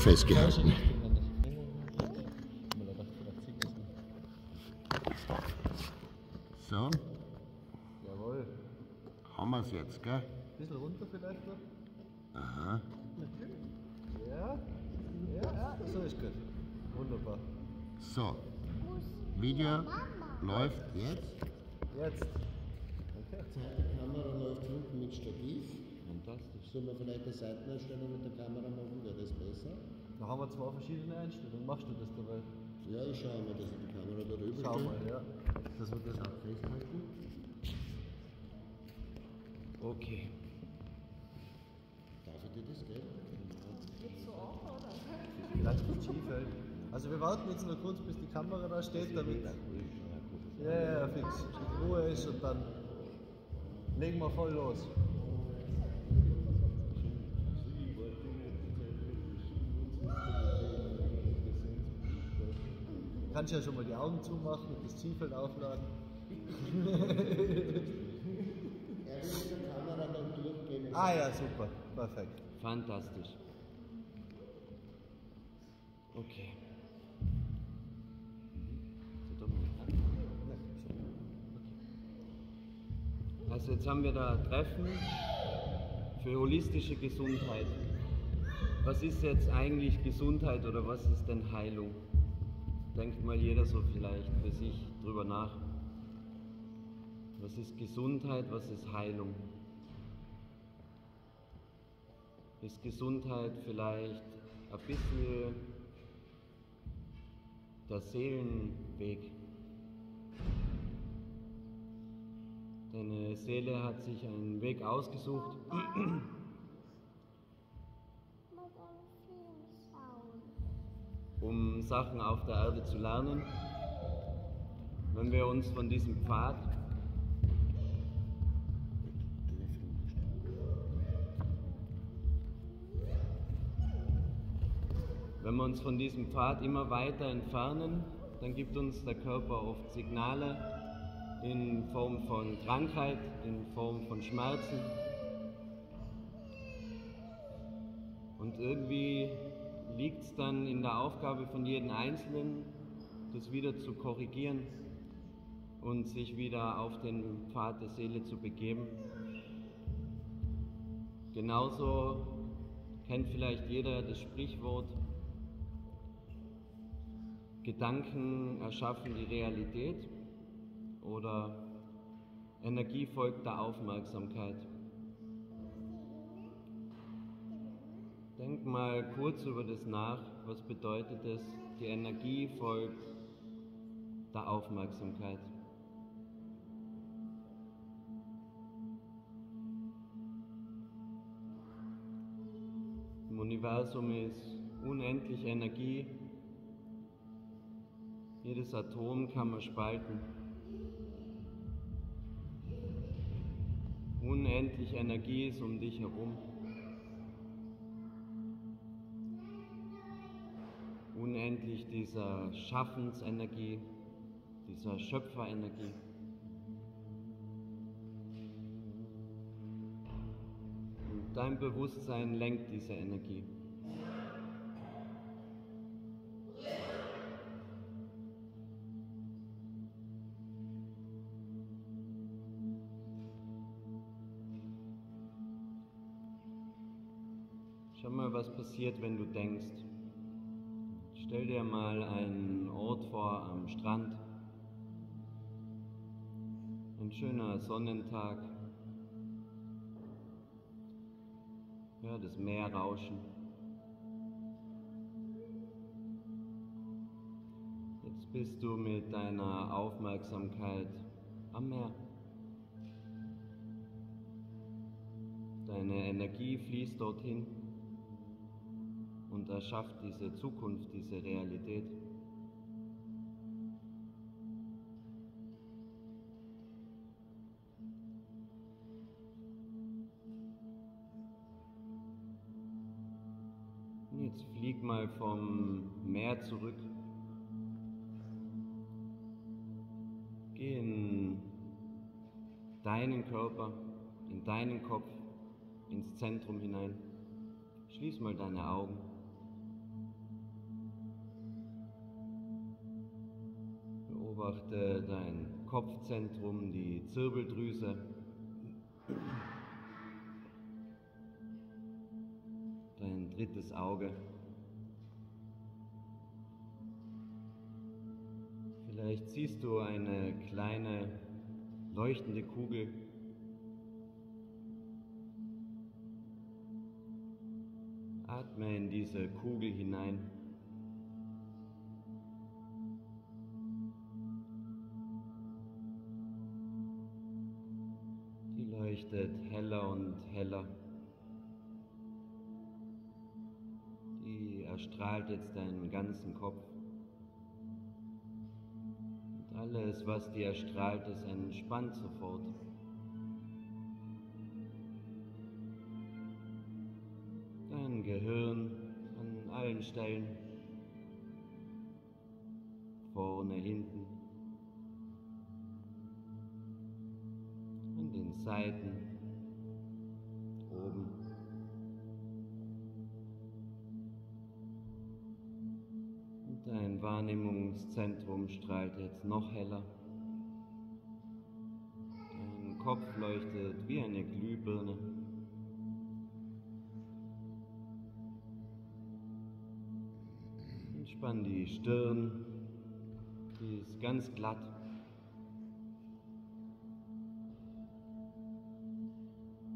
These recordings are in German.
festgehalten. So, Jawohl. haben wir es jetzt, gell? Bisschen runter vielleicht noch. Aha. Ja. Ja, so ist gut. Wunderbar. So, Video läuft jetzt. Jetzt. Die Kamera läuft hinten mit Stativ. Fantastisch. Sollen wir vielleicht eine Seiteneinstellung mit der Kamera machen? Wäre das besser? Da haben wir zwei verschiedene Einstellungen. Machst du das dabei? Ja, ich schaue mal, dass ich die Kamera da drüber Schau mal, ja. Dass wir das auch festhalten. Okay. Darf ich dir das geben? Vielleicht nicht schief hält. Also wir warten jetzt noch kurz, bis die Kamera da steht, damit. Ja, ja, ja, fix. Ruhe ist und dann legen wir voll los. Kannst ja schon mal die Augen zumachen und das Zielfeld aufladen. Er will mit der Kamera dann durchgehen. Ah ja, super. Perfekt. Fantastisch. Okay. Also jetzt haben wir da Treffen für holistische Gesundheit. Was ist jetzt eigentlich Gesundheit oder was ist denn Heilung? Denkt mal jeder so vielleicht für sich drüber nach. Was ist Gesundheit, was ist Heilung? Ist Gesundheit vielleicht ein bisschen der Seelenweg? Deine Seele hat sich einen Weg ausgesucht, um Sachen auf der Erde zu lernen. Wenn wir uns von diesem Pfad Wenn wir uns von diesem Pfad immer weiter entfernen, dann gibt uns der Körper oft Signale in Form von Krankheit, in Form von Schmerzen. Und irgendwie liegt es dann in der Aufgabe von jedem Einzelnen, das wieder zu korrigieren und sich wieder auf den Pfad der Seele zu begeben. Genauso kennt vielleicht jeder das Sprichwort, Gedanken erschaffen die Realität oder Energie folgt der Aufmerksamkeit. Denk mal kurz über das nach, was bedeutet es, die Energie folgt der Aufmerksamkeit. Im Universum ist unendlich Energie. Jedes Atom kann man spalten. Unendlich Energie ist um dich herum. Unendlich dieser Schaffensenergie, dieser Schöpferenergie. Und dein Bewusstsein lenkt diese Energie. Schau mal, was passiert, wenn du denkst. Stell dir mal einen Ort vor am Strand. Ein schöner Sonnentag. Hör das Meer rauschen. Jetzt bist du mit deiner Aufmerksamkeit am Meer. Deine Energie fließt dorthin und erschafft diese Zukunft, diese Realität. Und Jetzt flieg mal vom Meer zurück. Geh in deinen Körper, in deinen Kopf, ins Zentrum hinein. Schließ mal deine Augen. Beobachte dein Kopfzentrum, die Zirbeldrüse. Dein drittes Auge. Vielleicht siehst du eine kleine leuchtende Kugel. Atme in diese Kugel hinein. Heller. Die erstrahlt jetzt deinen ganzen Kopf. Und alles, was dir erstrahlt, ist entspannt sofort. Dein Gehirn an allen Stellen. Vorne, hinten. An den Seiten. Wahrnehmungszentrum strahlt jetzt noch heller. Dein Kopf leuchtet wie eine Glühbirne. Entspann die Stirn, die ist ganz glatt.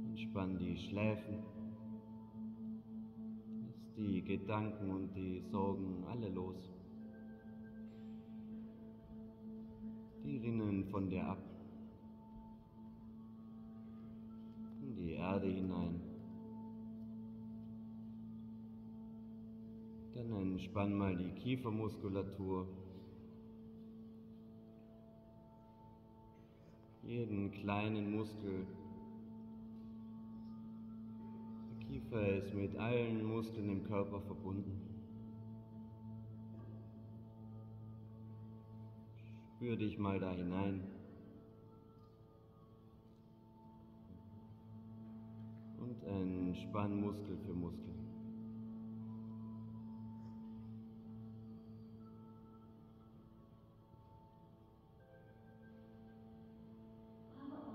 Entspann die Schläfen, die Gedanken und die Sorgen alle los. Von dir ab, in die Erde hinein. Dann entspann mal die Kiefermuskulatur. Jeden kleinen Muskel. Der Kiefer ist mit allen Muskeln im Körper verbunden. Spür dich mal da hinein. Und entspann Muskel für Muskel.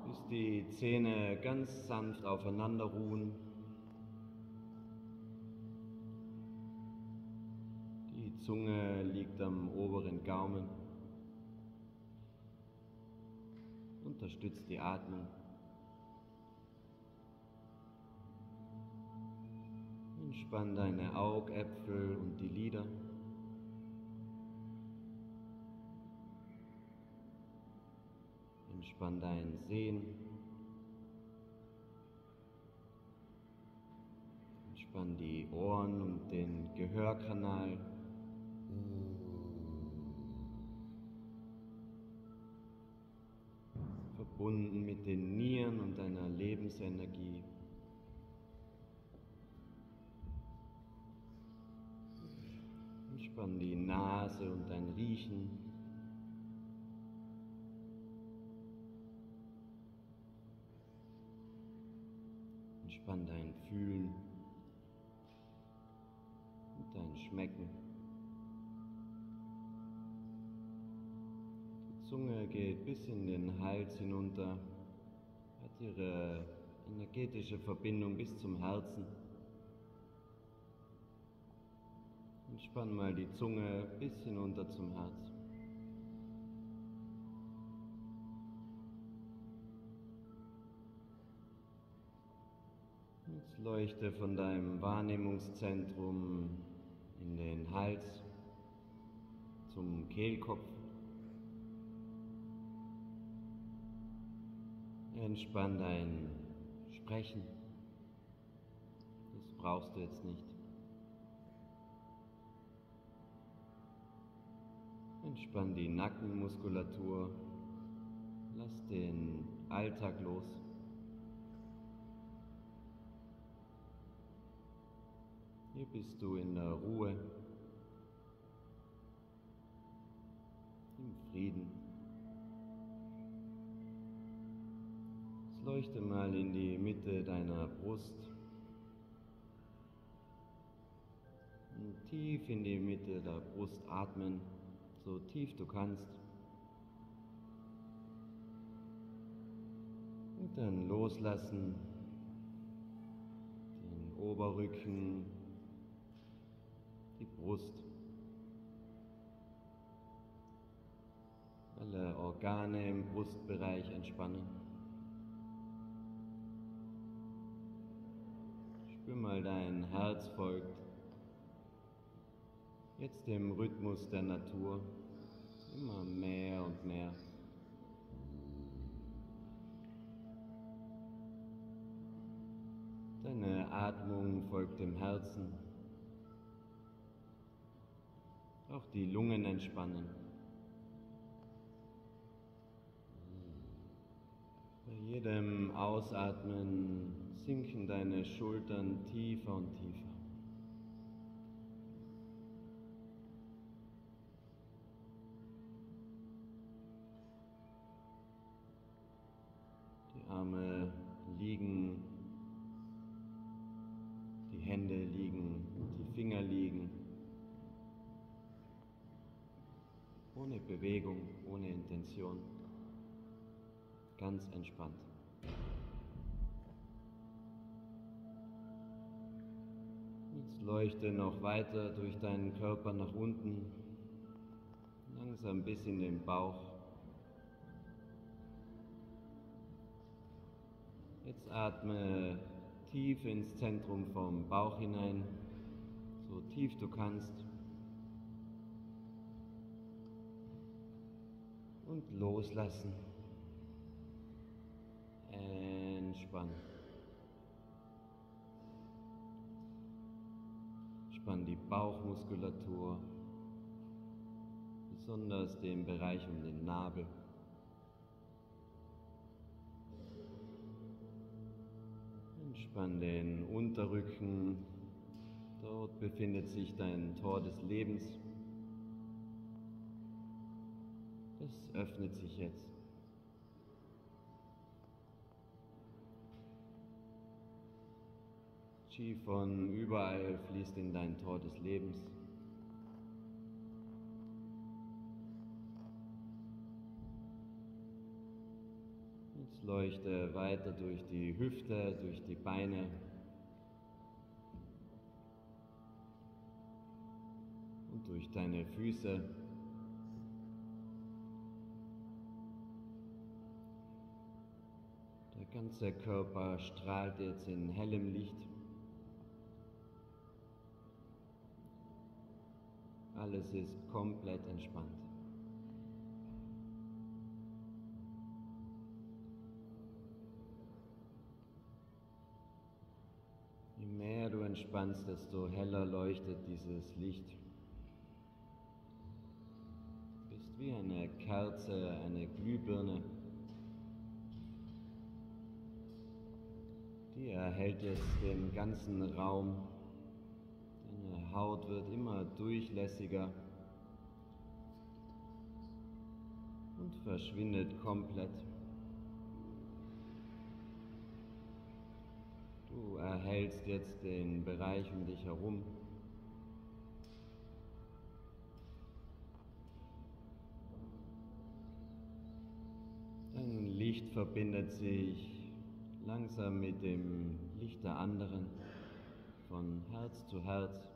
bis die Zähne ganz sanft aufeinander ruhen. Die Zunge liegt am oberen Gaumen. Unterstützt die Atmung. Entspann deine Augäpfel und die Lider. Entspann dein Sehen. Entspann die Ohren und den Gehörkanal. Verbunden mit den Nieren und deiner Lebensenergie. Entspann die Nase und dein Riechen. Entspann dein Fühlen und dein Schmecken. Zunge geht bis in den Hals hinunter, hat ihre energetische Verbindung bis zum Herzen. Entspann mal die Zunge bis hinunter zum Herz. Jetzt leuchte von deinem Wahrnehmungszentrum in den Hals zum Kehlkopf. Entspann dein Sprechen. Das brauchst du jetzt nicht. Entspann die Nackenmuskulatur. Lass den Alltag los. Hier bist du in der Ruhe, im Frieden. Leuchte mal in die Mitte deiner Brust. Und tief in die Mitte der Brust atmen, so tief du kannst. Und dann loslassen. Den Oberrücken, die Brust. Alle Organe im Brustbereich entspannen. Spür mal, dein Herz folgt jetzt dem Rhythmus der Natur immer mehr und mehr. Deine Atmung folgt dem Herzen. Auch die Lungen entspannen. Bei jedem Ausatmen sinken deine Schultern tiefer und tiefer. Die Arme liegen, die Hände liegen, die Finger liegen. Ohne Bewegung, ohne Intention. Ganz entspannt. Leuchte noch weiter durch deinen Körper nach unten, langsam bis in den Bauch. Jetzt atme tief ins Zentrum vom Bauch hinein, so tief du kannst. Und loslassen. Entspannen. Spann die Bauchmuskulatur, besonders den Bereich um den Nabel. Entspann den Unterrücken. Dort befindet sich dein Tor des Lebens. Es öffnet sich jetzt. Chi von überall fließt in dein Tor des Lebens. Jetzt leuchte weiter durch die Hüfte, durch die Beine. Und durch deine Füße. Der ganze Körper strahlt jetzt in hellem Licht. Alles ist komplett entspannt. Je mehr du entspannst, desto heller leuchtet dieses Licht. Du bist wie eine Kerze, eine Glühbirne. Die erhält jetzt den ganzen Raum. Deine Haut wird immer durchlässiger und verschwindet komplett. Du erhältst jetzt den Bereich um dich herum. Dein Licht verbindet sich langsam mit dem Licht der anderen von Herz zu Herz.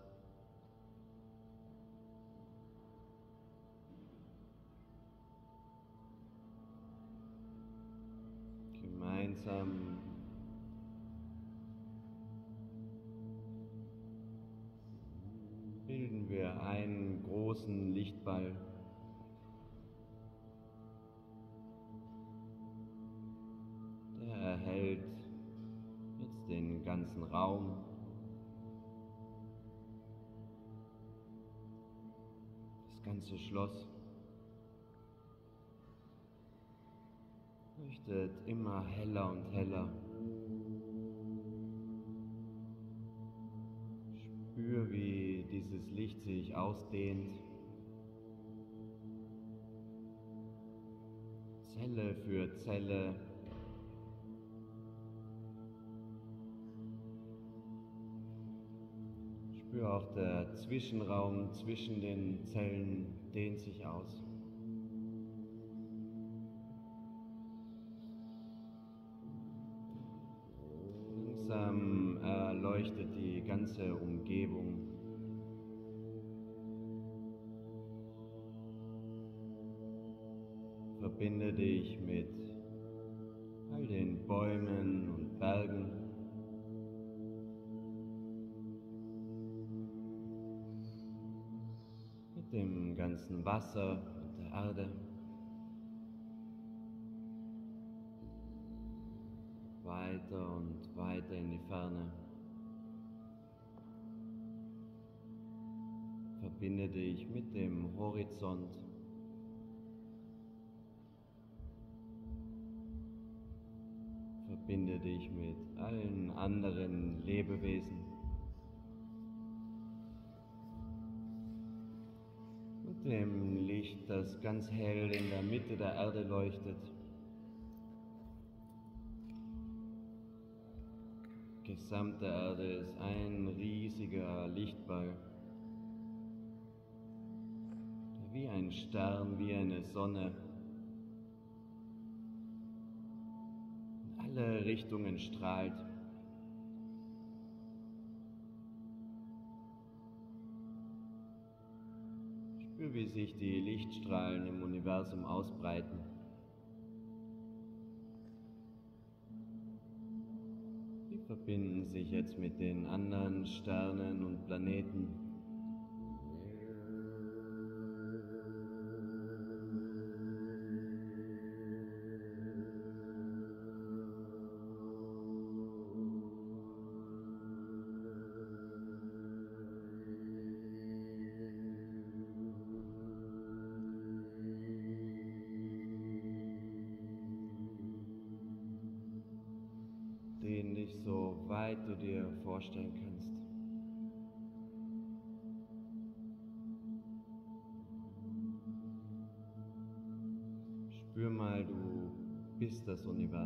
Gemeinsam bilden wir einen großen Lichtball. Der erhält jetzt den ganzen Raum. Das ganze Schloss leuchtet immer heller und heller. Spür, wie dieses Licht sich ausdehnt. Zelle für Zelle. Spür auch der Zwischenraum zwischen den Zellen dehnt sich aus. Erleuchtet die ganze Umgebung. Verbinde dich mit all den Bäumen und Bergen. Mit dem ganzen Wasser und der Erde. Weiter und weiter in die Ferne. Verbinde dich mit dem Horizont. Verbinde dich mit allen anderen Lebewesen. Mit dem Licht, das ganz hell in der Mitte der Erde leuchtet. Gesamte Erde ist ein riesiger Lichtball. der Wie ein Stern, wie eine Sonne. In alle Richtungen strahlt. Spür, wie sich die Lichtstrahlen im Universum ausbreiten. Verbinden sich jetzt mit den anderen Sternen und Planeten.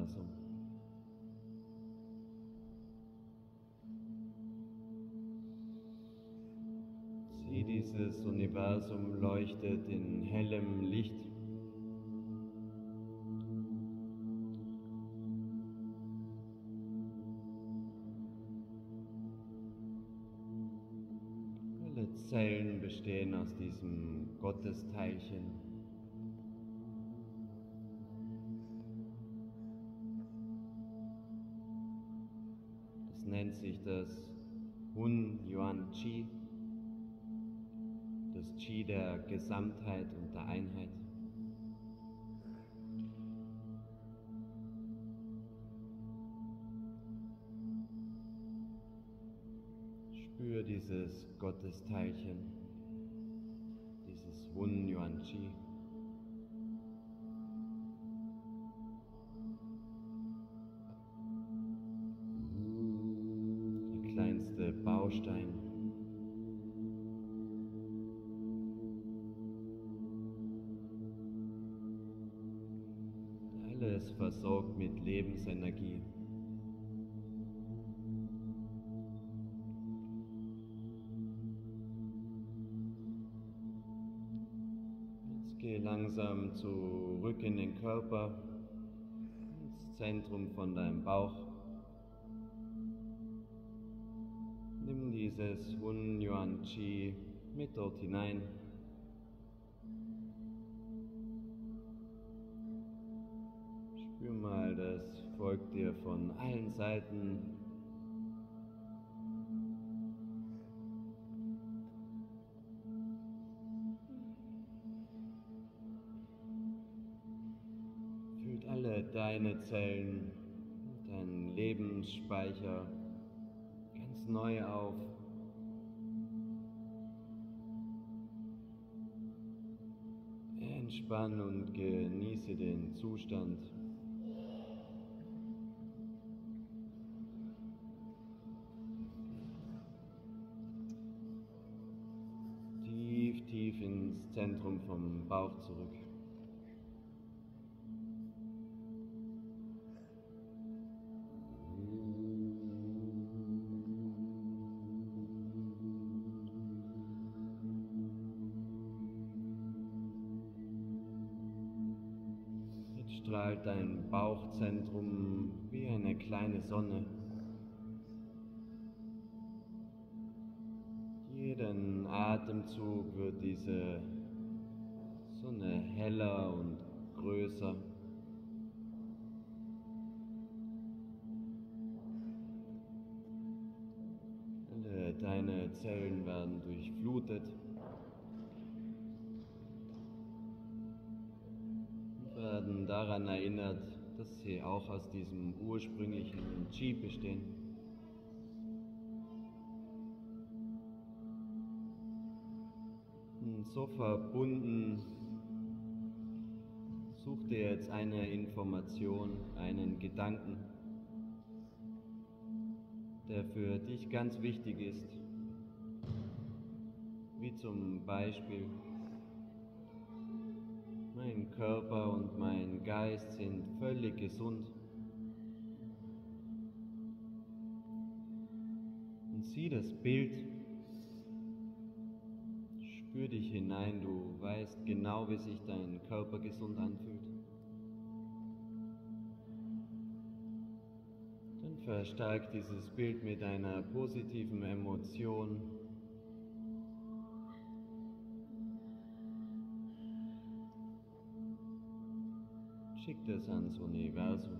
Universum. Sieh, dieses Universum leuchtet in hellem Licht. Alle Zellen bestehen aus diesem Gottesteilchen. Das Hun Yuan Chi, das Chi der Gesamtheit und der Einheit. Spür dieses Gottesteilchen, dieses Wun Yuan Chi. Kleinste Baustein. Alles versorgt mit Lebensenergie. Jetzt geh langsam zurück in den Körper, ins Zentrum von deinem Bauch. Dieses Hun Yuan Chi mit dort hinein. Spür mal, das folgt dir von allen Seiten. Füllt alle deine Zellen, deinen Lebensspeicher ganz neu auf. Entspann und genieße den Zustand. Tief, tief ins Zentrum vom Bauch zurück. strahlt dein Bauchzentrum wie eine kleine Sonne. Jeden Atemzug wird diese Sonne heller und größer. Alle deine Zellen werden durchflutet. Daran erinnert, dass sie auch aus diesem ursprünglichen Chi bestehen. Und so verbunden such dir jetzt eine Information, einen Gedanken, der für dich ganz wichtig ist, wie zum Beispiel mein Körper und mein Geist sind völlig gesund. Und sieh das Bild. Spür dich hinein, du weißt genau, wie sich dein Körper gesund anfühlt. Dann verstärk dieses Bild mit einer positiven Emotion. Schick das ans Universum.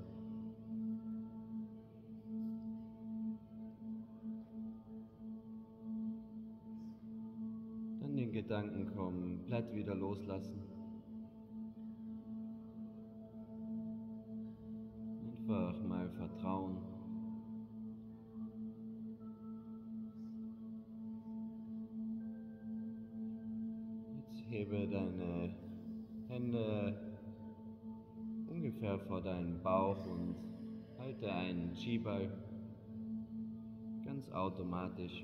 Dann den Gedanken komplett wieder loslassen. Automatisch.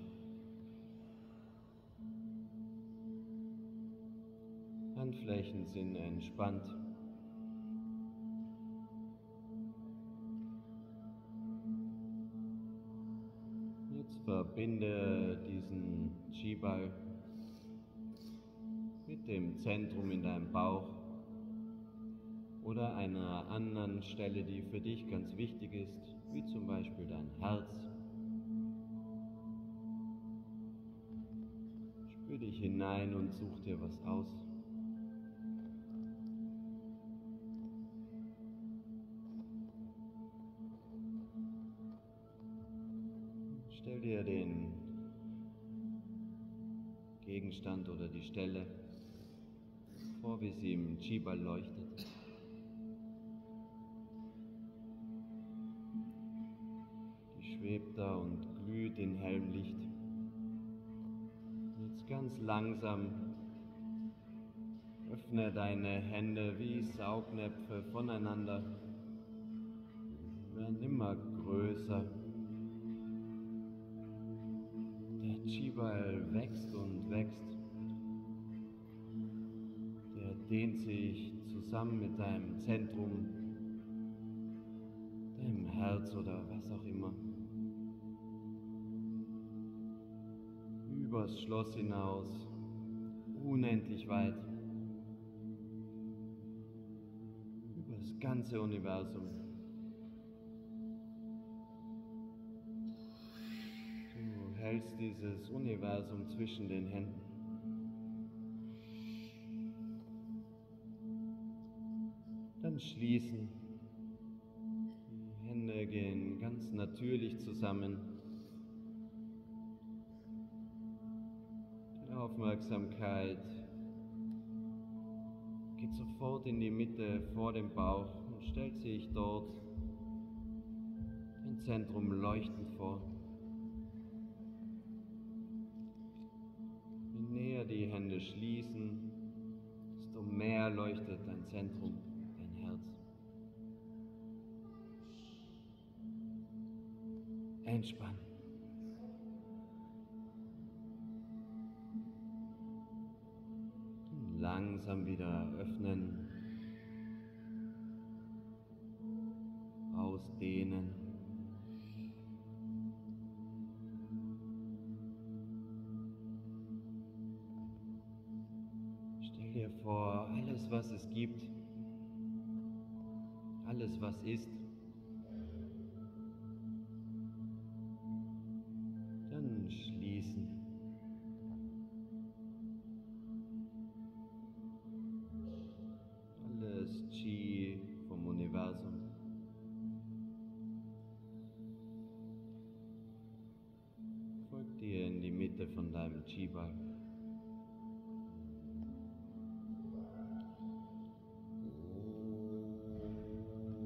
Handflächen sind entspannt. Jetzt verbinde diesen Skiball mit dem Zentrum in deinem Bauch oder einer anderen Stelle, die für dich ganz wichtig ist, wie zum Beispiel dein Herz. Spür dich hinein und such dir was aus. Stell dir den Gegenstand oder die Stelle vor, wie sie im Chi-Ball leuchtet. Die schwebt da und glüht in hellem Licht. Ganz langsam öffne deine Hände wie Saugnäpfe voneinander, werden immer größer. Der Chi-Ball wächst und wächst. Der dehnt sich zusammen mit deinem Zentrum, deinem Herz oder was auch immer. Übers Schloss hinaus, unendlich weit. Übers ganze Universum. Du hältst dieses Universum zwischen den Händen. Dann schließen. Die Hände gehen ganz natürlich zusammen. Aufmerksamkeit geht sofort in die Mitte vor dem Bauch und stellt sich dort ein Zentrum leuchtend vor. Je näher die Hände schließen, desto mehr leuchtet dein Zentrum, dein Herz. Entspannen. Wieder öffnen. Ausdehnen. Stell dir vor, alles, was es gibt, alles, was ist, dann schließen. Deinem Chi-Ball.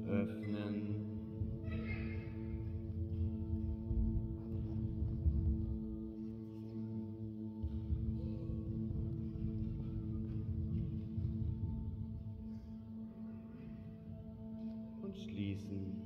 Öffnen. Und schließen.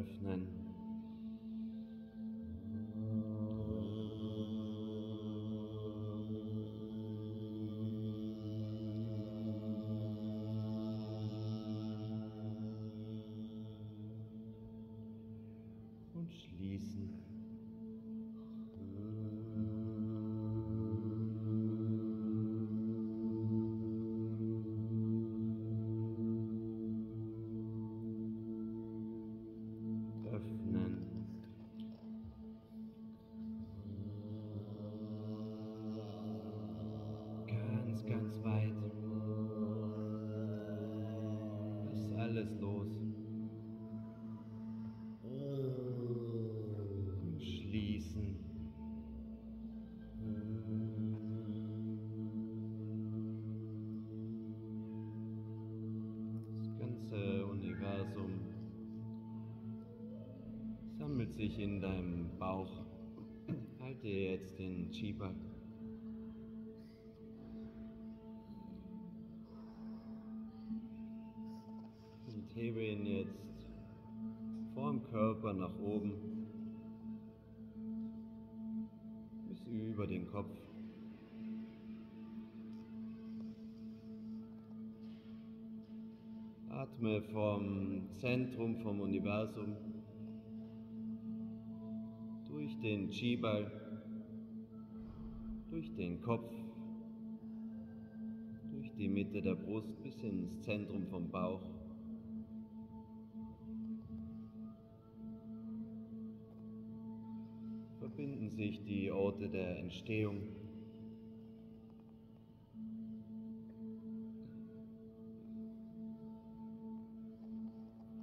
Öffnen. Und schließen. Chiba. Und hebe ihn jetzt vorm Körper nach oben bis über den Kopf. Atme vom Zentrum, vom Universum durch den Chi-Ball, durch Kopf, durch die Mitte der Brust bis ins Zentrum vom Bauch. Verbinden sich die Orte der Entstehung.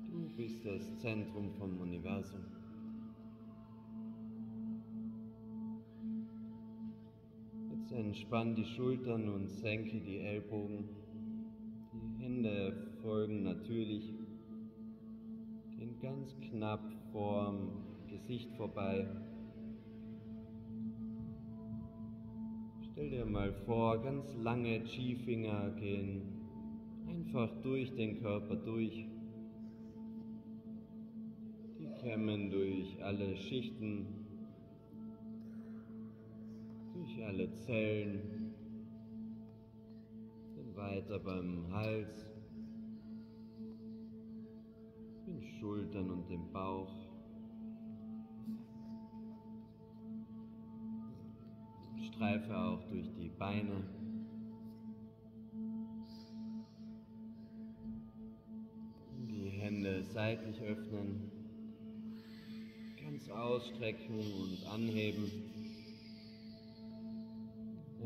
Du bist das Zentrum vom Universum. Entspann die Schultern und senke die Ellbogen. Die Hände folgen natürlich, gehen ganz knapp vorm Gesicht vorbei. Stell dir mal vor, ganz lange Chi-Finger gehen einfach durch den Körper durch. Die kämmen durch alle Schichten durch alle Zellen, dann weiter beim Hals, den Schultern und dem Bauch. Streife auch durch die Beine. Die Hände seitlich öffnen, ganz ausstrecken und anheben.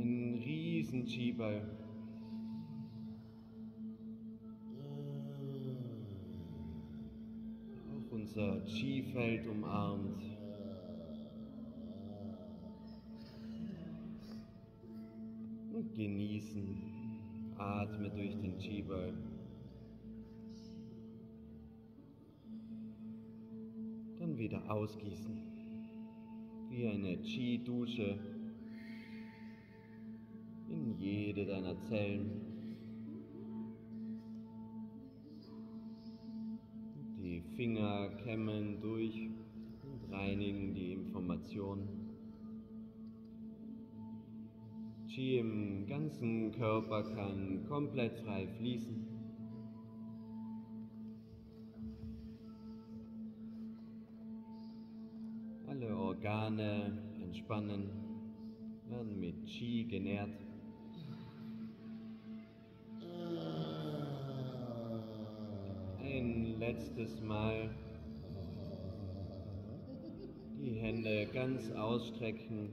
Ein riesen Chi-Ball. Auch unser Chi-Feld umarmt. Und genießen. Atme durch den Chi-Ball. Dann wieder ausgießen. Wie eine Chi-Dusche in jede deiner Zellen. Finger kämmen durch und reinigen die Information. Qi im ganzen Körper kann komplett frei fließen. Alle Organe entspannen, werden mit Qi genährt. Letztes Mal die Hände ganz ausstrecken.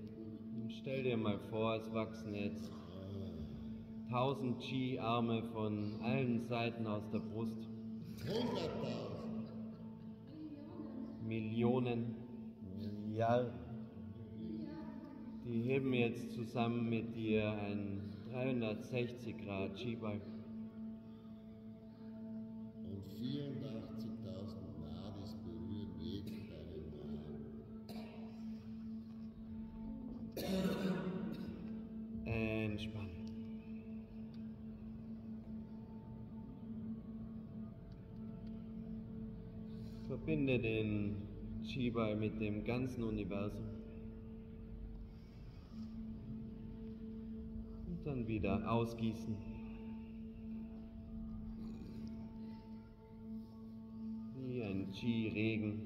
Und stell dir mal vor, es wachsen jetzt tausend Qi-Arme von allen Seiten aus der Brust. Millionen. Ja, Die heben jetzt zusammen mit dir ein 360 Grad Qi-Ball. Und 84.000 Qi-Ball mit dem ganzen Universum. Und dann wieder ausgießen. Wie ein Qi-Regen.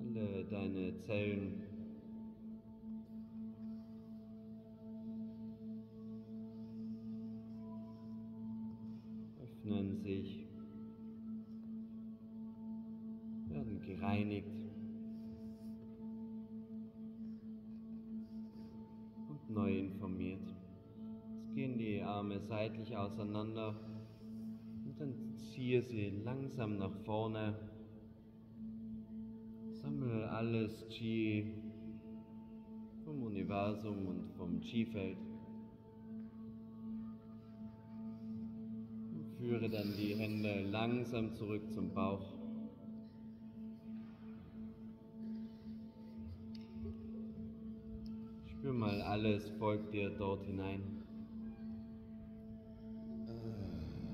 Alle deine Zellen gereinigt und neu informiert. Jetzt gehen die Arme seitlich auseinander und dann ziehe sie langsam nach vorne. Sammle alles Qi vom Universum und vom Qi-Feld. Und Führe dann die Hände langsam zurück zum Bauch. Spür mal alles, folgt dir dort hinein.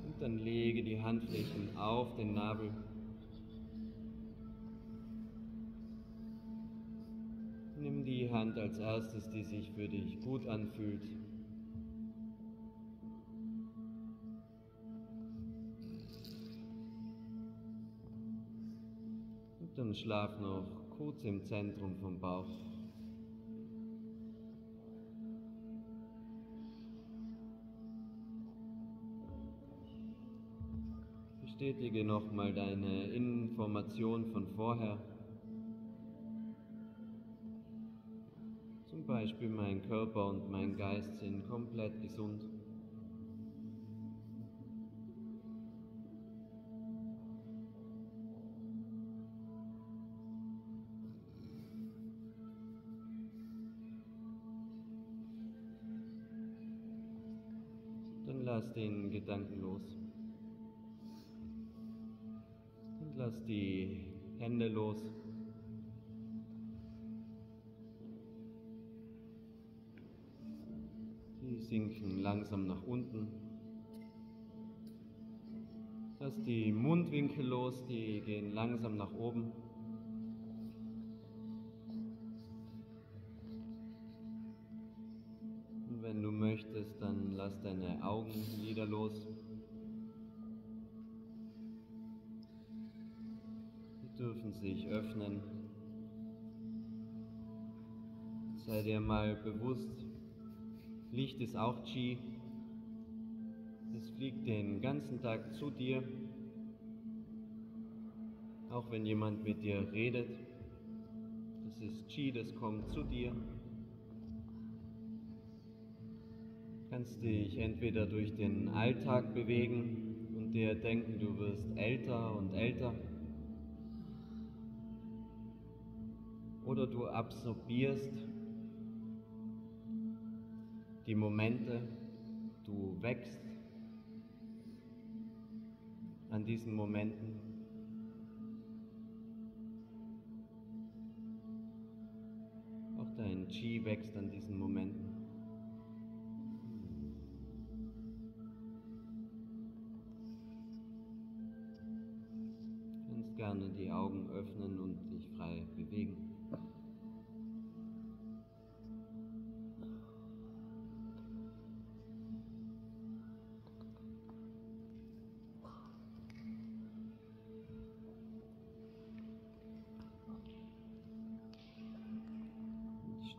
Und dann lege die Handflächen auf den Nabel. Nimm die Hand als erstes, die sich für dich gut anfühlt. Und dann schlaf noch kurz im Zentrum vom Bauch. Bestätige nochmal deine Information von vorher. Zum Beispiel mein Körper und mein Geist sind komplett gesund. Dann lass den Gedanken los. Die Hände los. Die sinken langsam nach unten. Lass die Mundwinkel los, die gehen langsam nach oben. Und wenn du möchtest, dann lass deine Augenlider sich öffnen. Sei dir mal bewusst, Licht ist auch Qi. Es fliegt den ganzen Tag zu dir. Auch wenn jemand mit dir redet, das ist Qi, das kommt zu dir. Kannst dich entweder durch den Alltag bewegen und dir denken, du wirst älter und älter. oder du absorbierst die Momente, du wächst an diesen Momenten. Auch dein Qi wächst an diesen Momenten. Du gerne die Augen öffnen und dich frei bewegen.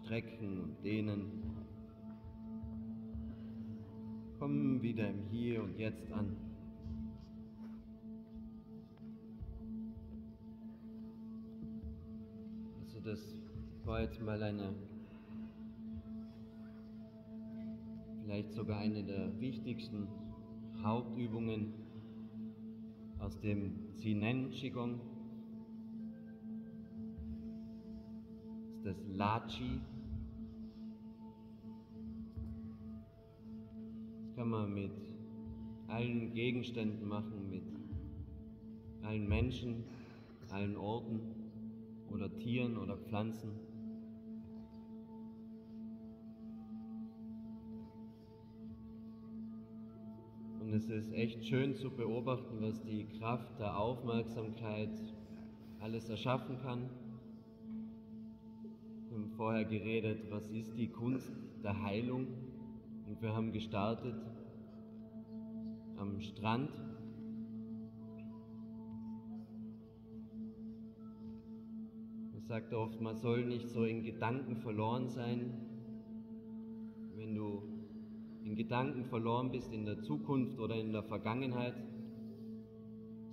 Strecken und Dehnen. Kommen wieder im Hier und Jetzt an. Also das war jetzt mal eine, vielleicht sogar eine der wichtigsten Hauptübungen aus dem Zinen Qigong. Das ist das Lachi. Kann man mit allen Gegenständen machen, mit allen Menschen, allen Orten oder Tieren oder Pflanzen. Und es ist echt schön zu beobachten, was die Kraft der Aufmerksamkeit alles erschaffen kann. Wir haben vorher geredet, was ist die Kunst der Heilung? Und wir haben gestartet am Strand. Man sagt oft, man soll nicht so in Gedanken verloren sein. Wenn du in Gedanken verloren bist in der Zukunft oder in der Vergangenheit,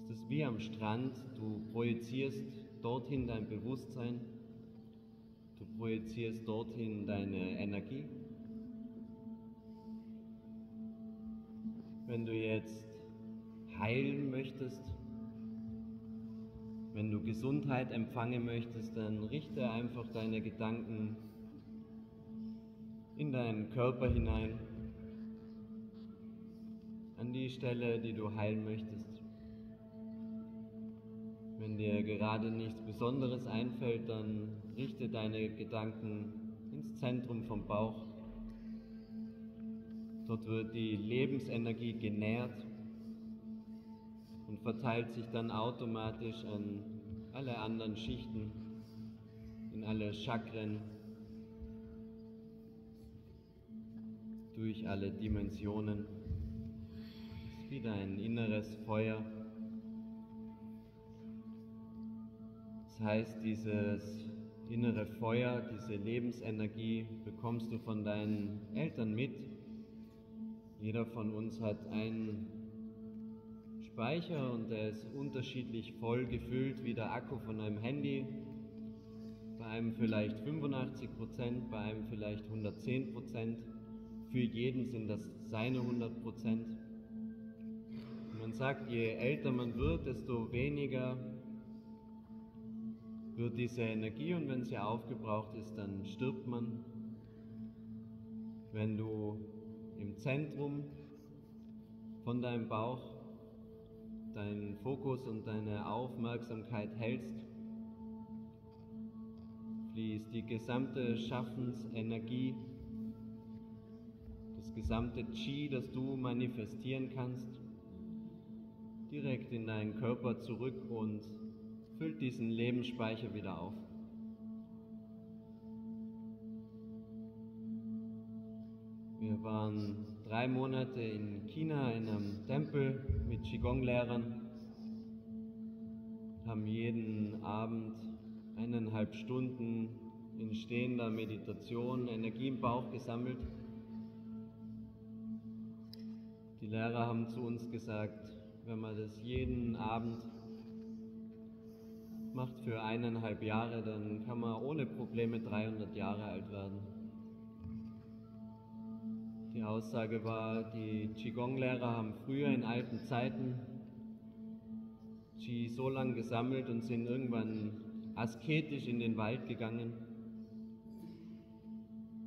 ist es wie am Strand. Du projizierst dorthin dein Bewusstsein, du projizierst dorthin deine Energie. Wenn du jetzt heilen möchtest, wenn du Gesundheit empfangen möchtest, dann richte einfach deine Gedanken in deinen Körper hinein, an die Stelle, die du heilen möchtest. Wenn dir gerade nichts Besonderes einfällt, dann richte deine Gedanken ins Zentrum vom Bauch. Dort wird die Lebensenergie genährt und verteilt sich dann automatisch an alle anderen Schichten, in alle Chakren, durch alle Dimensionen. Es ist wieder ein inneres Feuer. Das heißt, dieses innere Feuer, diese Lebensenergie bekommst du von deinen Eltern mit. Jeder von uns hat einen Speicher und der ist unterschiedlich voll gefüllt wie der Akku von einem Handy. Bei einem vielleicht 85 Prozent, bei einem vielleicht 110 Prozent. Für jeden sind das seine 100 Prozent. Man sagt, je älter man wird, desto weniger wird diese Energie und wenn sie aufgebraucht ist, dann stirbt man. Wenn du im Zentrum von deinem Bauch deinen Fokus und deine Aufmerksamkeit hältst, fließt die gesamte Schaffensenergie, das gesamte Chi, das du manifestieren kannst, direkt in deinen Körper zurück und füllt diesen Lebensspeicher wieder auf. Wir waren drei Monate in China in einem Tempel mit Qigong-Lehrern, haben jeden Abend eineinhalb Stunden in stehender Meditation Energie im Bauch gesammelt. Die Lehrer haben zu uns gesagt, wenn man das jeden Abend macht für eineinhalb Jahre, dann kann man ohne Probleme 300 Jahre alt werden. Die Aussage war, die Qigong-Lehrer haben früher in alten Zeiten Qi so lange gesammelt und sind irgendwann asketisch in den Wald gegangen,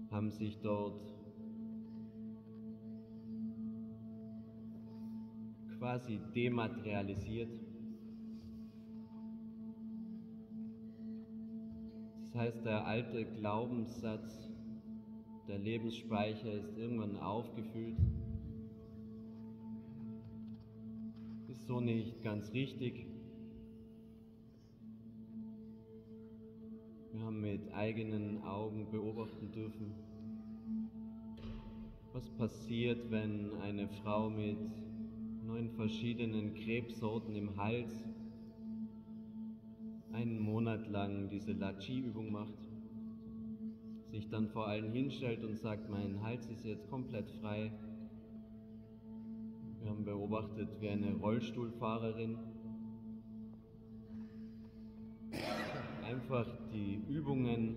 haben sich dort quasi dematerialisiert. Das heißt, der alte Glaubenssatz, der Lebensspeicher ist irgendwann aufgefüllt. Ist so nicht ganz richtig. Wir haben mit eigenen Augen beobachten dürfen, was passiert, wenn eine Frau mit neun verschiedenen Krebssorten im Hals einen Monat lang diese Lachi-Übung macht, sich dann vor allen hinstellt und sagt, mein Hals ist jetzt komplett frei. Wir haben beobachtet, wie eine Rollstuhlfahrerin einfach die Übungen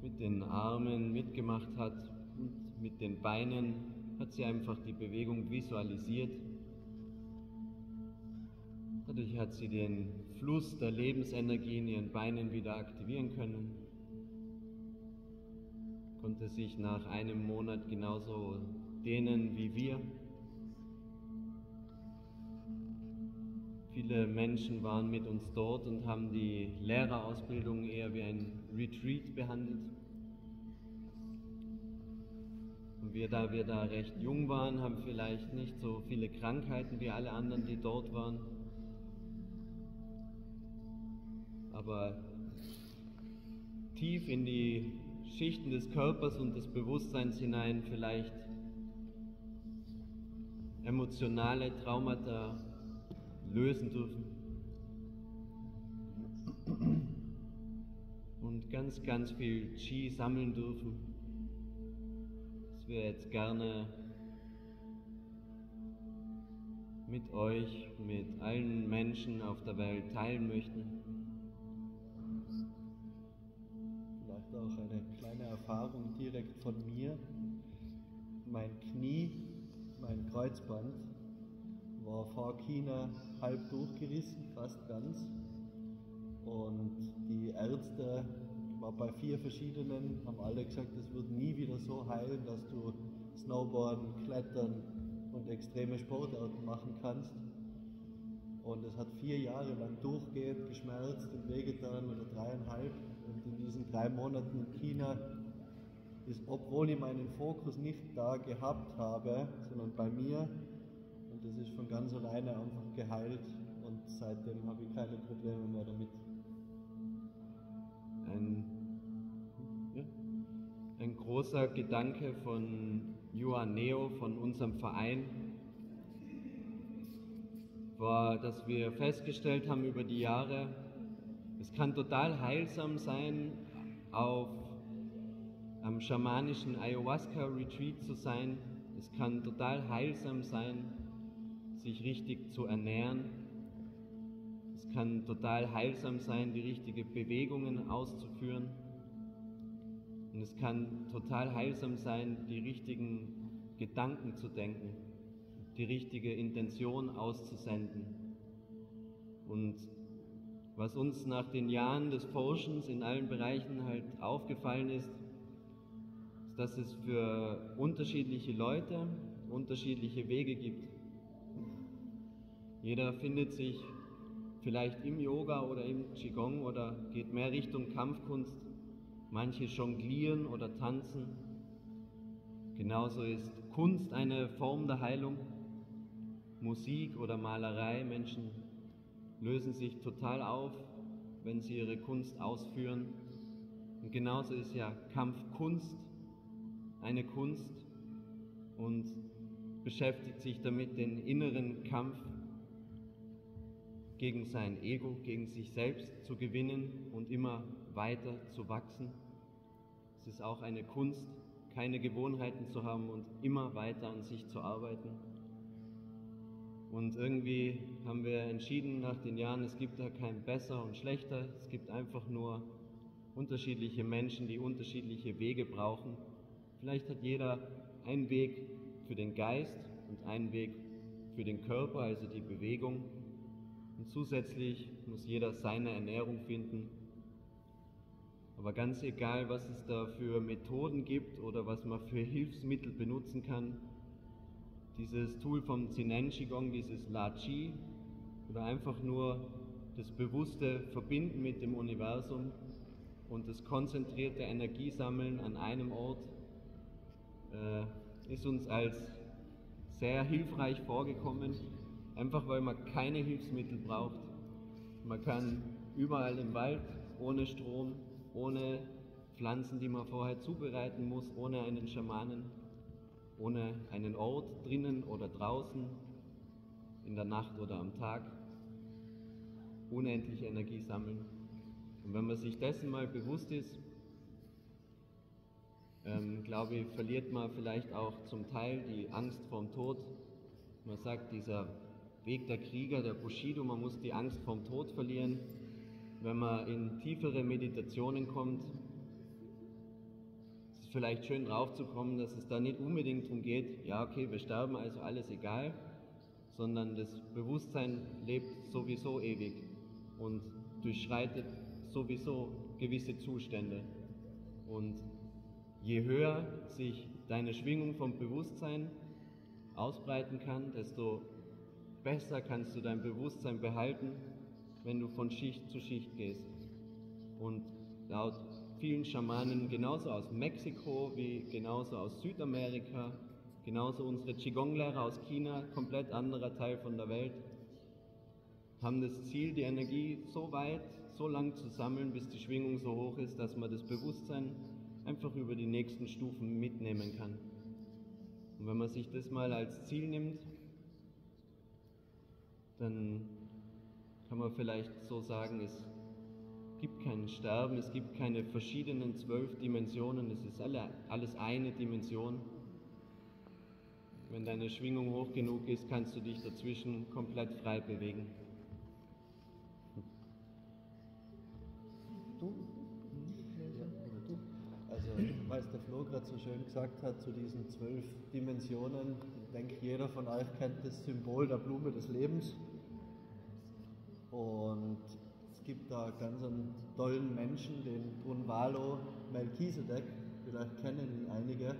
mit den Armen mitgemacht hat und mit den Beinen hat sie einfach die Bewegung visualisiert. Dadurch hat sie den Fluss der Lebensenergie in ihren Beinen wieder aktivieren können. Konnte sich nach einem Monat genauso dehnen wie wir. Viele Menschen waren mit uns dort und haben die Lehrerausbildung eher wie ein Retreat behandelt. Und wir, da wir da recht jung waren, haben vielleicht nicht so viele Krankheiten wie alle anderen, die dort waren. Aber tief in die Schichten des Körpers und des Bewusstseins hinein vielleicht emotionale Traumata lösen dürfen. Und ganz, ganz viel Chi sammeln dürfen, das wir jetzt gerne mit euch, mit allen Menschen auf der Welt teilen möchten. Auch eine kleine Erfahrung direkt von mir. Mein Knie, mein Kreuzband war vor China halb durchgerissen, fast ganz. Und die Ärzte war bei vier verschiedenen, haben alle gesagt, es wird nie wieder so heilen, dass du Snowboarden, Klettern und extreme Sportarten machen kannst. Und es hat vier Jahre lang durchgehend geschmerzt und wehgetan oder dreieinhalb. Und in diesen drei Monaten in China ist, obwohl ich meinen Fokus nicht da gehabt habe, sondern bei mir, und das ist von ganz alleine einfach geheilt und seitdem habe ich keine Probleme mehr damit. Ein, ja, ein großer Gedanke von Johann Neo, von unserem Verein, war, dass wir festgestellt haben über die Jahre, es kann total heilsam sein, auf am schamanischen Ayahuasca-Retreat zu sein. Es kann total heilsam sein, sich richtig zu ernähren. Es kann total heilsam sein, die richtigen Bewegungen auszuführen. Und es kann total heilsam sein, die richtigen Gedanken zu denken, die richtige Intention auszusenden. Und was uns nach den Jahren des Forschens in allen Bereichen halt aufgefallen ist, ist, dass es für unterschiedliche Leute unterschiedliche Wege gibt. Jeder findet sich vielleicht im Yoga oder im Qigong oder geht mehr Richtung Kampfkunst. Manche jonglieren oder tanzen. Genauso ist Kunst eine Form der Heilung. Musik oder Malerei. Menschen lösen sich total auf, wenn sie ihre Kunst ausführen. Und genauso ist ja Kampfkunst eine Kunst und beschäftigt sich damit, den inneren Kampf gegen sein Ego, gegen sich selbst zu gewinnen und immer weiter zu wachsen. Es ist auch eine Kunst, keine Gewohnheiten zu haben und immer weiter an sich zu arbeiten. Und irgendwie haben wir entschieden nach den Jahren, es gibt da kein besser und schlechter, es gibt einfach nur unterschiedliche Menschen, die unterschiedliche Wege brauchen. Vielleicht hat jeder einen Weg für den Geist und einen Weg für den Körper, also die Bewegung. Und zusätzlich muss jeder seine Ernährung finden. Aber ganz egal, was es da für Methoden gibt oder was man für Hilfsmittel benutzen kann, dieses Tool vom Zinen Qigong, dieses La Chi, oder einfach nur das bewusste Verbinden mit dem Universum und das konzentrierte Energiesammeln an einem Ort, äh, ist uns als sehr hilfreich vorgekommen, einfach weil man keine Hilfsmittel braucht. Man kann überall im Wald ohne Strom, ohne Pflanzen, die man vorher zubereiten muss, ohne einen Schamanen, ohne einen Ort drinnen oder draußen, in der Nacht oder am Tag, unendliche Energie sammeln. Und wenn man sich dessen mal bewusst ist, ähm, glaube ich, verliert man vielleicht auch zum Teil die Angst vorm Tod. Man sagt, dieser Weg der Krieger, der Bushido, man muss die Angst vorm Tod verlieren. Wenn man in tiefere Meditationen kommt, vielleicht schön draufzukommen, dass es da nicht unbedingt darum geht, ja okay, wir sterben, also alles egal, sondern das Bewusstsein lebt sowieso ewig und durchschreitet sowieso gewisse Zustände. Und je höher sich deine Schwingung vom Bewusstsein ausbreiten kann, desto besser kannst du dein Bewusstsein behalten, wenn du von Schicht zu Schicht gehst. Und laut vielen Schamanen, genauso aus Mexiko wie genauso aus Südamerika, genauso unsere Qigong-Lehrer aus China, komplett anderer Teil von der Welt, haben das Ziel, die Energie so weit, so lang zu sammeln, bis die Schwingung so hoch ist, dass man das Bewusstsein einfach über die nächsten Stufen mitnehmen kann. Und wenn man sich das mal als Ziel nimmt, dann kann man vielleicht so sagen, es gibt kein Sterben, es gibt keine verschiedenen zwölf Dimensionen, es ist alle, alles eine Dimension. Wenn deine Schwingung hoch genug ist, kannst du dich dazwischen komplett frei bewegen. Du? Also, weil es der Flo gerade so schön gesagt hat, zu diesen zwölf Dimensionen, ich denke, jeder von euch kennt das Symbol der Blume des Lebens. Und gibt da ganz einen tollen Menschen, den Brunvalo Melchizedek, vielleicht kennen ihn einige.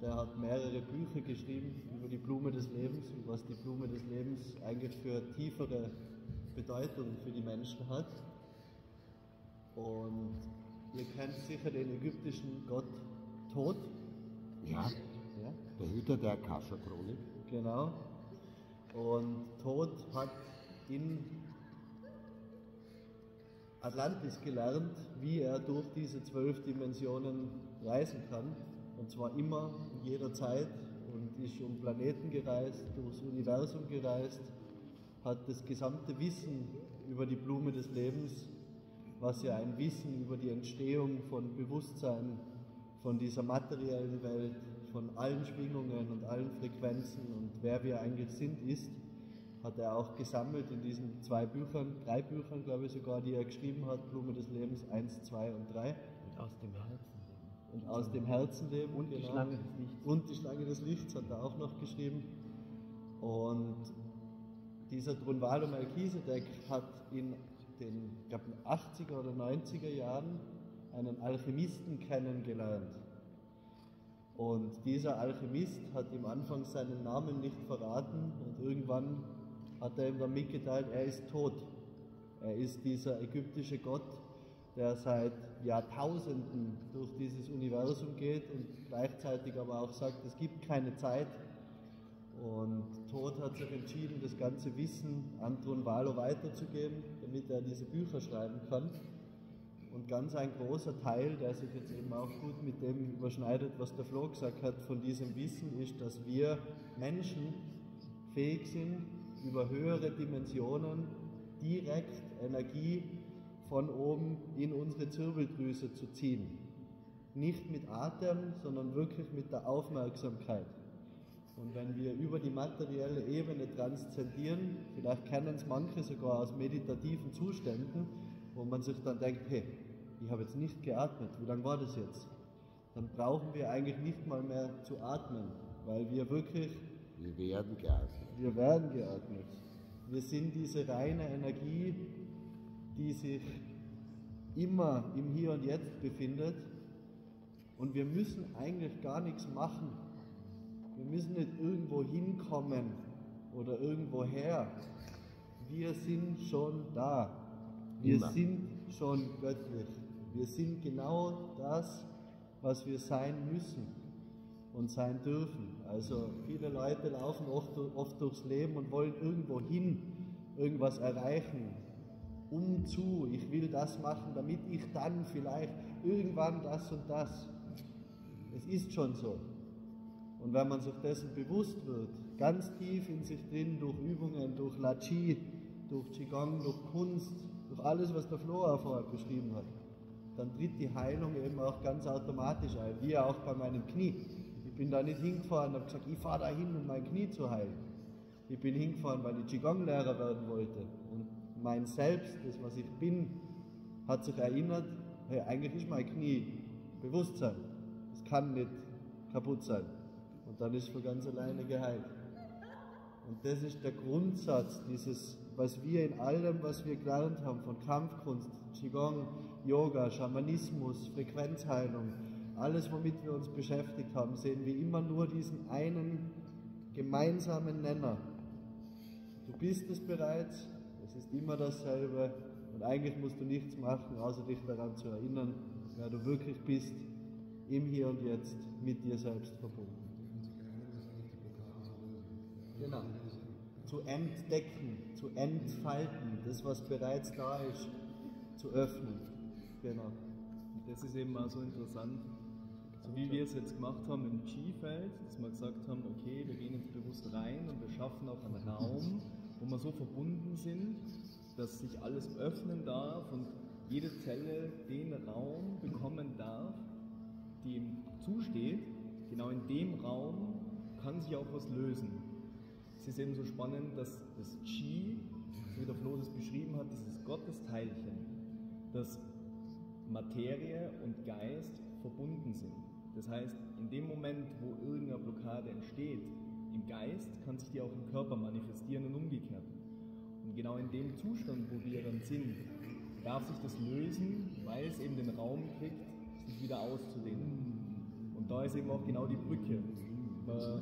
Der hat mehrere Bücher geschrieben über die Blume des Lebens und was die Blume des Lebens eigentlich für tiefere Bedeutung für die Menschen hat. Und ihr kennt sicher den ägyptischen Gott Tod. Ja, Ja, der Hüter der Akasha-Chronik. genau. Und Tod hat in Atlantis gelernt, wie er durch diese zwölf Dimensionen reisen kann. Und zwar immer, in jeder Zeit. Und ist um Planeten gereist, durchs Universum gereist, hat das gesamte Wissen über die Blume des Lebens, was ja ein Wissen über die Entstehung von Bewusstsein, von dieser materiellen Welt, von allen Schwingungen und allen Frequenzen und wer wir eigentlich sind, ist, hat er auch gesammelt in diesen zwei Büchern, drei Büchern, glaube ich sogar, die er geschrieben hat, Blume des Lebens 1, 2 und 3. Und aus dem Herzen. Und aus dem Herzenleben. Und die Schlange des Lichts. Und die Schlange des Lichts hat er auch noch geschrieben. Und dieser Drunvalo Melchizedek hat in den, ich glaube, 80er oder 90er Jahren einen Alchemisten kennengelernt. Und dieser Alchemist hat ihm anfangs seinen Namen nicht verraten und irgendwann hat er ihm dann mitgeteilt, er ist tot. Er ist dieser ägyptische Gott, der seit Jahrtausenden durch dieses Universum geht und gleichzeitig aber auch sagt, es gibt keine Zeit. Und Tod hat sich entschieden, das ganze Wissen an Tronvalo weiterzugeben, damit er diese Bücher schreiben kann. Und ganz ein großer Teil, der sich jetzt eben auch gut mit dem überschneidet, was der Flo gesagt hat, von diesem Wissen ist, dass wir Menschen fähig sind, über höhere Dimensionen direkt Energie von oben in unsere Zirbeldrüse zu ziehen. Nicht mit Atem, sondern wirklich mit der Aufmerksamkeit. Und wenn wir über die materielle Ebene transzendieren, vielleicht kennen es manche sogar aus meditativen Zuständen, wo man sich dann denkt, hey, ich habe jetzt nicht geatmet, wie lange war das jetzt? Dann brauchen wir eigentlich nicht mal mehr zu atmen, weil wir wirklich, Wir werden geatmet. Wir werden geatmet. Wir sind diese reine Energie, die sich immer im Hier und Jetzt befindet und wir müssen eigentlich gar nichts machen. Wir müssen nicht irgendwo hinkommen oder irgendwo her. Wir sind schon da. Wir Immer. sind schon göttlich. Wir sind genau das, was wir sein müssen und sein dürfen. Also viele Leute laufen oft, oft durchs Leben und wollen irgendwo hin, irgendwas erreichen. um zu, ich will das machen, damit ich dann vielleicht irgendwann das und das. Es ist schon so. Und wenn man sich dessen bewusst wird, ganz tief in sich drin, durch Übungen, durch La Chi, durch Qigong, durch Kunst, durch alles, was der Flo auch vorher beschrieben hat, dann tritt die Heilung eben auch ganz automatisch ein, wie auch bei meinem Knie. Bin da nicht hingefahren habe gesagt, ich fahre da hin, um mein Knie zu heilen. Ich bin hingefahren, weil ich Qigong-Lehrer werden wollte. Und mein Selbst, das was ich bin, hat sich erinnert, hey, eigentlich ist mein Knie Bewusstsein. Es kann nicht kaputt sein. Und dann ist es von ganz alleine geheilt. Und das ist der Grundsatz, dieses, was wir in allem, was wir gelernt haben, von Kampfkunst, Qigong, Yoga, Schamanismus, Frequenzheilung, alles, womit wir uns beschäftigt haben, sehen wir immer nur diesen einen gemeinsamen Nenner. Du bist es bereits, es ist immer dasselbe und eigentlich musst du nichts machen, außer dich daran zu erinnern, wer du wirklich bist, im Hier und Jetzt, mit dir selbst verbunden. Genau. Zu entdecken, zu entfalten, das, was bereits da ist, zu öffnen. Genau. Das ist eben auch so interessant, so wie wir es jetzt gemacht haben im G-Feld, dass wir gesagt haben, okay, wir gehen jetzt bewusst rein und wir schaffen auch einen Raum, wo wir so verbunden sind, dass sich alles öffnen darf und jede Zelle den Raum bekommen darf, die ihm zusteht. Genau in dem Raum kann sich auch was lösen. Es ist eben so spannend, dass das Qi, so wie der Flo das beschrieben hat, dieses Gottesteilchen, dass Materie und Geist verbunden sind. Das heißt, in dem Moment, wo irgendeine Blockade entsteht, im Geist kann sich die auch im Körper manifestieren und umgekehrt. Und genau in dem Zustand, wo wir dann sind, darf sich das lösen, weil es eben den Raum kriegt, sich wieder auszudehnen. Und da ist eben auch genau die Brücke.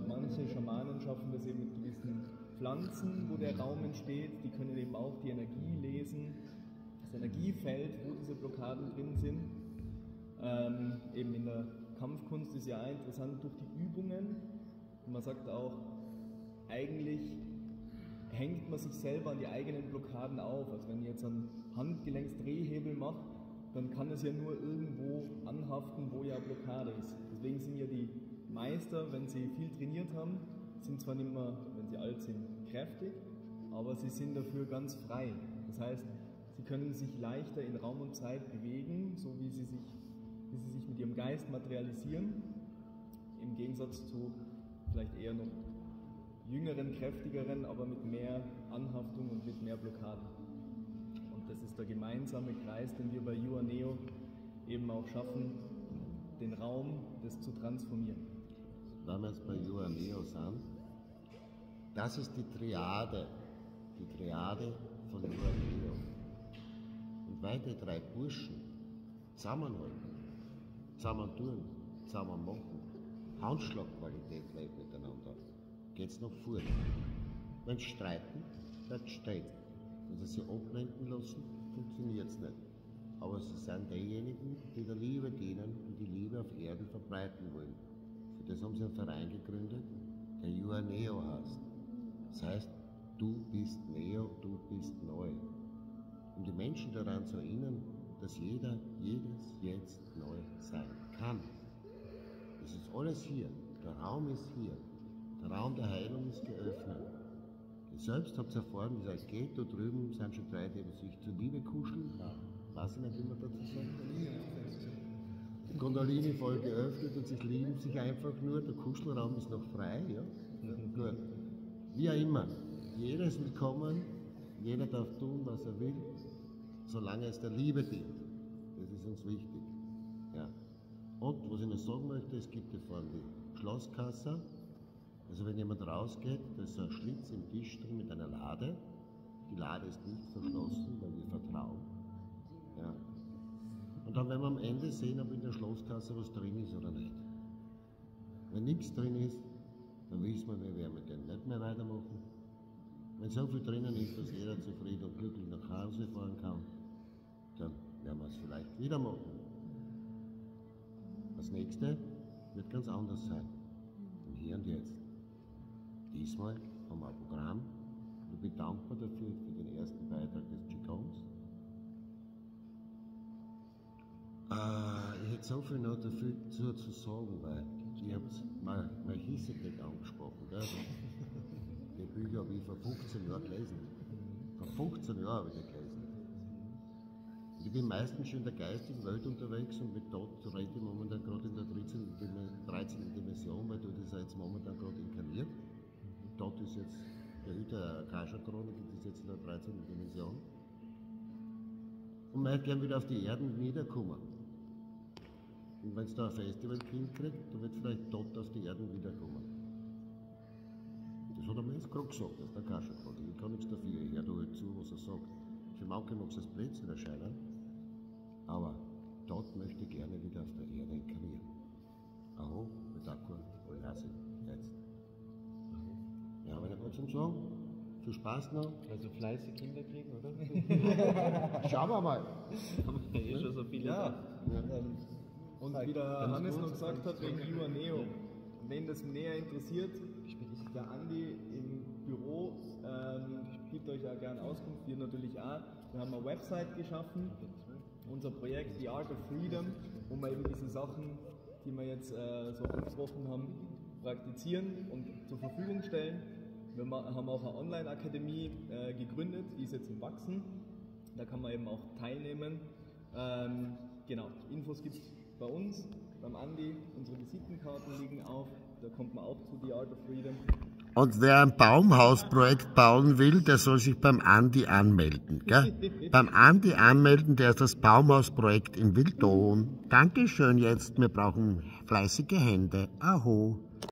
Manche Schamanen schaffen das eben mit gewissen Pflanzen, wo der Raum entsteht. Die können eben auch die Energie lesen, das Energiefeld, wo diese Blockaden drin sind. Ähm, eben in der Kampfkunst ist ja interessant durch die Übungen. Man sagt auch, eigentlich hängt man sich selber an die eigenen Blockaden auf. Also wenn ich jetzt einen Handgelenksdrehhebel mache, dann kann es ja nur irgendwo anhaften, wo ja Blockade ist. Deswegen sind ja die Meister, wenn sie viel trainiert haben, sind zwar nicht mehr, wenn sie alt sind, kräftig, aber sie sind dafür ganz frei. Das heißt, sie können sich leichter in Raum und Zeit bewegen, so wie sie sich, wie sie sich mit ihrem Geist materialisieren, im Gegensatz zu vielleicht eher noch jüngeren, kräftigeren, aber mit mehr Anhaftung und mit mehr Blockaden. Und das ist der gemeinsame Kreis, den wir bei Neo eben auch schaffen, den Raum, das zu transformieren. Wenn wir jetzt bei Neo sind, das ist die Triade, die Triade von Neo. Und weil die drei Burschen zusammenhalten, zusammen tun, zusammen machen, Handschlagqualität bleibt miteinander, geht es noch vor. Wenn streiten, wird streiten. Wenn sie sich ablenken lassen, funktioniert es nicht. Aber sie sind diejenigen, die der Liebe dienen und die Liebe auf Erden verbreiten wollen. Für das haben sie einen Verein gegründet, der Jua Neo heißt. Das heißt, du bist Neo, du bist neu. Um die Menschen daran zu erinnern, dass jeder jedes jetzt neu sein kann. Es ist alles hier. Der Raum ist hier. Der Raum der Heilung ist geöffnet. Ihr selbst habt erfahren, wie es euch geht. Da drüben sind schon drei, die sich zur Liebe kuscheln. Weiß ich nicht, wie man dazu sagt. Gondolini voll geöffnet und sich lieben sich einfach nur. Der Kuschelraum ist noch frei. Ja? Gut. Wie auch immer. Jeder ist willkommen. Jeder darf tun, was er will, solange es der Liebe dient. Das ist uns wichtig. Ja. Und was ich noch sagen möchte, es gibt hier vorne die Schlosskasse. Also wenn jemand rausgeht, da ist so ein Schlitz im Tisch drin mit einer Lade. Die Lade ist nicht verschlossen, weil wir vertrauen. Ja. Und dann werden wir am Ende sehen, ob in der Schlosskasse was drin ist oder nicht. Wenn nichts drin ist, dann wissen wir, wir werden mit dem nicht mehr weitermachen. Wenn so viel drinnen ist, dass jeder zufrieden und glücklich nach Hause fahren kann, werden wir es vielleicht wieder machen. Das nächste wird ganz anders sein. Von Hier und Jetzt. Diesmal haben wir ein Programm. Ich bin dankbar dafür, für den ersten Beitrag des Qigongs. Äh, ich hätte so viel noch dazu zu sagen, weil ich habe mal, mal Hiesebeck angesprochen. Die Bücher habe ich vor 15 Jahren gelesen. Vor 15 Jahren habe ich gelesen. Und ich bin meistens schon in der geistigen Welt unterwegs und mit dort rede ich momentan gerade in der 13. Dim- 13. Dimension, weil du das ja jetzt momentan gerade inkarniert. Dort ist jetzt der Hüter Akasha-Chronik, ist jetzt in der 13. Dimension. Und man hätte gern wieder auf die Erden niederkommen. Und wenn es da ein Festival-Kind kriegt, dann wird vielleicht dort auf die Erden wiederkommen. Das hat er mir jetzt gerade gesagt, das ist der gerade. Ich kann nichts dafür, ich höre da halt zu, was er sagt. Für manche mag es als Blödsinn erscheinen, aber dort möchte ich gerne wieder auf der Erde inkarnieren. Aho, mit Akkord, Olasi, jetzt. Ja, aber ich zum Sagen, viel Spaß noch. Also fleißig Kinder kriegen, oder? Schauen wir mal. Haben wir eh schon so viele. Ja, Ähm, und wie der ganz Hannes kurz, noch gesagt hat, wegen kurz. Juaneo, wen das näher interessiert, der Andi im Büro ähm, gibt euch ja gerne Auskunft, wir natürlich auch. Wir haben eine Website geschaffen, unser Projekt The Art of Freedom, wo wir eben diese Sachen, die wir jetzt äh, so angesprochen haben, praktizieren und zur Verfügung stellen. Wir haben auch eine Online-Akademie äh, gegründet, die ist jetzt im Wachsen. Da kann man eben auch teilnehmen. Ähm, genau, Infos gibt es bei uns, beim Andi. Unsere Visitenkarten liegen auf. Da kommt man auch zu The Art of Freedom. Und wer ein Baumhausprojekt bauen will, der soll sich beim Andi anmelden. Gell? beim Andi anmelden, der ist das Baumhausprojekt in Wildon. Dankeschön jetzt, wir brauchen fleißige Hände. Aho.